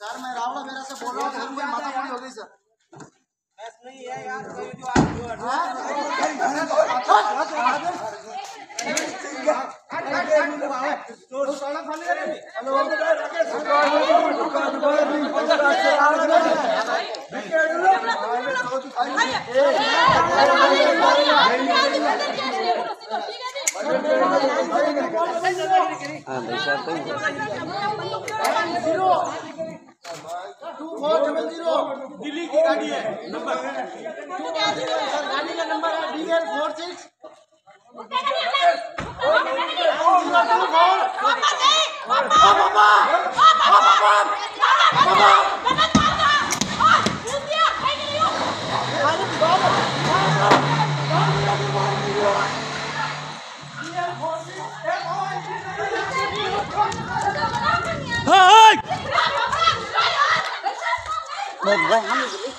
Sir मैं रावण मेरा से बोल रहा हूँ सर मुझे माथा पूरी हो गई सर नहीं है यार कोई जो आप जो two four double zero Delhi की गाड़ी है। नंबर। सर गाड़ी का नंबर है डी एल फोर सिक्स 我不会。